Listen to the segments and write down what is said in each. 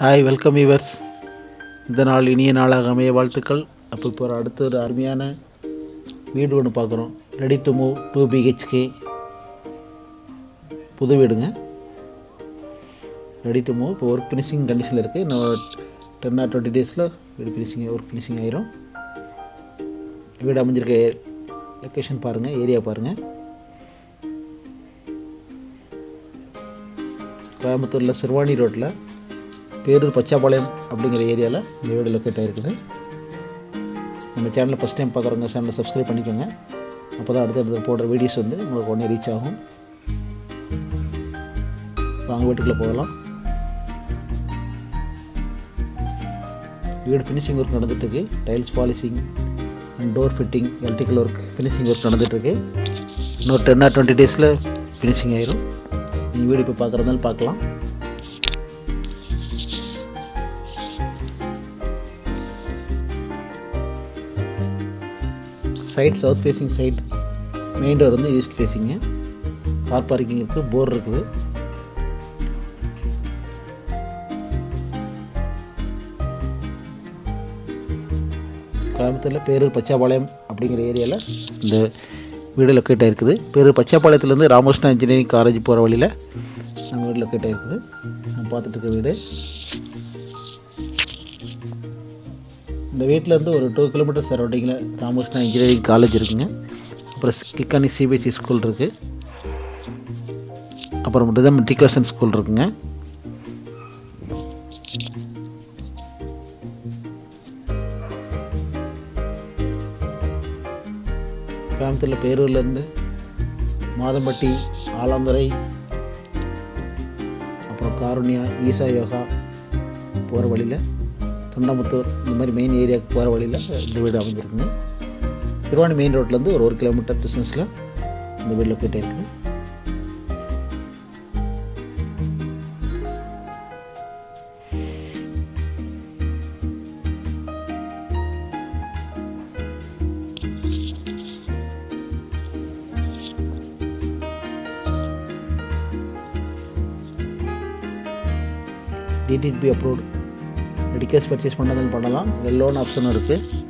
Hi welcome viewers இந்த நாள் இனிய நாளாக அமைய வாழ்த்துக்கள். அப்போ இப்போ ஒரு அடுத்த ஒரு அருமையான வீடு ஒன்று பார்க்குறோம். Ready to move two BHK புது வீடுங்க. ரெடி டு மூவ் இப்போ ஒர்க் ஃபினிஷிங் கண்டிஷனில் இருக்குது இன்னும் டென் ஆர் டுவெண்ட்டி டேஸில் வீடு ஃபினிஷிங் ஒர்க் ஃபினிஷிங் ஆயிரும். வீடு அமைஞ்சிருக்க லொக்கேஷன் பாருங்கள் ஏரியா பாருங்கள் கோயம்புத்தூரில் சிறுவாணி ரோட்டில் பேரூர் பச்சாப்பாளையம் அப்படிங்கிற ஏரியாவில் இந்த வீடு லொக்கேட் ஆகிருக்குது நம்ம சேனலில் ஃபஸ்ட் டைம் பார்க்குறவங்க சேனலை சப்ஸ்கிரைப் பண்ணிக்கோங்க. அப்போ தான் அடுத்த போடுற வீடியோஸ் வந்து உங்களுக்கு உடனே ரீச் ஆகும். வாங்க வீட்டுக்குள்ளே போகலாம். வீடு ஃபினிஷிங் ஒர்க் நடந்துகிட்ருக்கு tiles polishing and door fitting electrical work finishing work நடந்துகிட்ருக்கு இன்னொரு டென் ஆர் டுவெண்ட்டி டேஸில் ஃபினிஷிங் ஆயிரும். நீங்கள் வீடு இப்போ பார்க்குறதுனால பார்க்கலாம். Side south facing side main door வந்து ஈஸ்ட் ஃபேஸிங்கு கார் பார்க்கிங் இருக்குது போர் இருக்குது. கோயம்புத்தூரில் பேரூர் பச்சாபாளையம் அப்படிங்கிற ஏரியாவில் இந்த வீடு லொக்கேட் ஆகிருக்குது பேரூர் பச்சாப்பாளையத்துலேருந்து ராமகிருஷ்ணா இன்ஜினியரிங் காலேஜ் போகிற வழியில் நம்ம வீடு லொக்கேட் ஆகிருக்குது நம்ம பார்த்துட்டு இருக்க வீடு. இந்த வீட்டிலேருந்து ஒரு டூ கிலோமீட்டர் சரௌண்டிங்கில் ராமகிருஷ்ணா இன்ஜினியரிங் காலேஜ் இருக்குங்க. அப்புறம் கிக்கானி சிபிஎஸ்சி ஸ்கூல் இருக்குது அப்புறம் ரிதம் மெட்ரிகுலேஷன் ஸ்கூல் இருக்குங்க. கோயம்புத்தூரில் பேரூர்லேருந்து மாதம்பட்டி ஆலாந்துறை அப்புறம் காருண்யா ஈசா யோகா போகிற வழியில் தொண்டமுத்தூர் இந்த மாதிரி மெயின் ஏரியாவுக்கு போகிற வழியில் இந்த வீடு அமைஞ்சிருக்குங்க. சிறுவாணி மெயின் ரோட்லேருந்து ஒரு ஒரு கிலோமீட்டர் டிஸ்டன்ஸில் இந்த வீடு லொக்கேட் இருக்குது டிடிபி அப்ரூவ்டு ரெடிகேஸ் பர்ச்சேஸ் பண்ணதுன்னு பண்ணலாம். லோன் ஆப்ஷனும் இருக்குது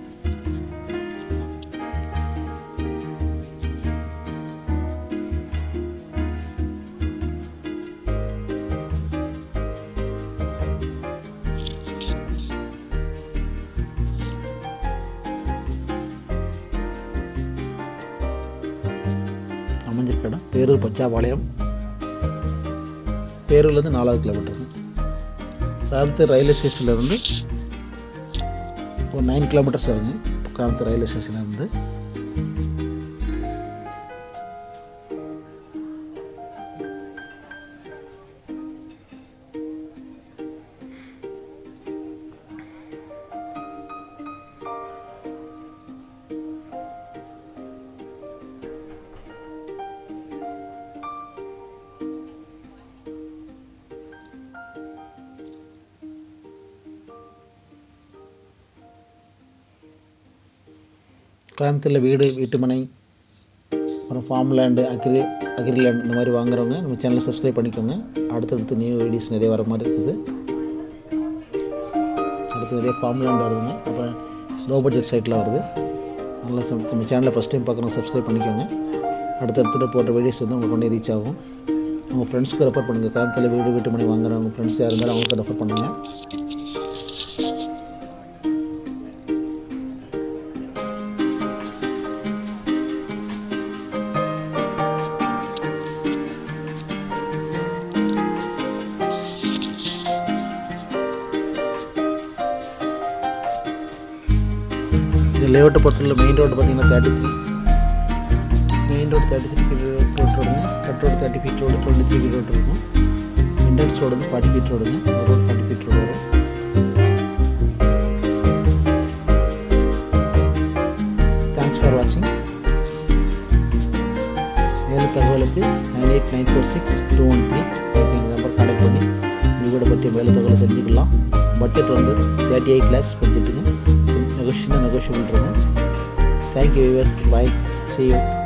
அமைஞ்சிருக்க இடம். பேரூர் பச்சாபாளையம். பேரூர்லேருந்து நாலாவது రాలితే రైల్వే స్టేషన్లో ఉంది. ఒక నైన్ కిలోమీటర్స్ ఉంది. కాంతి రైల్వే స్టేషన్ ఉంది. கோயம்புத்தூரில் வீடு வீட்டுமனை அப்புறம் farm land agri agri land இந்த மாதிரி வாங்குறவங்க நம்ம சேனலை சப்ஸ்கிரைப் பண்ணிக்கோங்க. அடுத்தடுத்து நியூ வீடியோஸ் நிறைய வர மாதிரி இருக்குது. அடுத்து நிறைய ஃபார்ம் லேண்ட் வருதுங்க. அப்புறம் லோ பட்ஜெட் சைட்டில் வருது. நல்லா நம்ம சேனலை ஃபஸ்ட் டைம் பார்க்குறவங்க சப்ஸ்கிரைப் பண்ணிக்கோங்க. அடுத்தடுத்து போட்ட வீடியோஸ் வந்து உங்களுக்கு கொண்டே ரீச் ஆகும். உங்கள் ஃப்ரெண்ட்ஸ்க்கு ரெஃபர் பண்ணுங்கள் கோயம்புத்தூரில் வீடு வீட்டு மணி வாங்குறவங்க ஃப்ரெண்ட்ஸ் யார் இருந்தாலும் அவங்களுக்கு ரெஃபர் பண்ணுங்கள் இந்த லேஅவுட்டை பொறுத்தவரை மெயின் ரோடு பார்த்தீங்கன்னா thirty three main road thirty three kilo road ரோடுங்க. Cut road thirty feet road twenty three kilo road இருக்கும். இண்டல்ஸ் ரோடு வந்து ஃபார்ட்டி ஃபீட் ரோடுங்க ரோடு ஃபார்ட்டி ஃபீட் ரோடு வரும் தேங்க்ஸ் ஃபார் வாட்சிங் மேலும் தகவலுக்கு nine eight nine four six two one three எங்கள் நம்பர் கான்டாக்ட் பண்ணி உங்களோட பற்றி மேலும் தகவலை தெரிஞ்சுக்கலாம். பட்ஜெட் வந்து தேர்ட்டி எயிட் லேக்ஸ் பட்ஜெட்டுங்க Thank you viewers. Bye. See you.